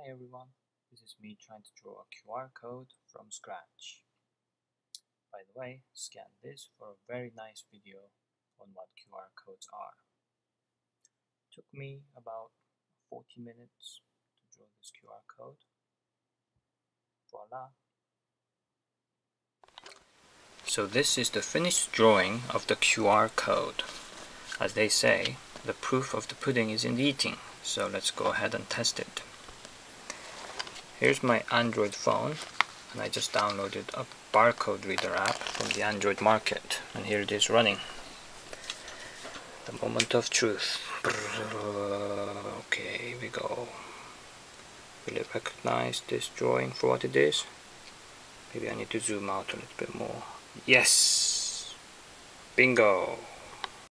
Hi everyone, this is me trying to draw a QR code from scratch. By the way, scan this for a very nice video on what QR codes are. Took me about 40 minutes to draw this QR code. Voila! So this is the finished drawing of the QR code. As they say, the proof of the pudding is in the eating, so let's go ahead and test it. Here's my Android phone and I just downloaded a barcode reader app from the Android market and here it is running. The moment of truth. Okay, here we go. Will it recognize this drawing for what it is? Maybe I need to zoom out a little bit more. Yes! Bingo!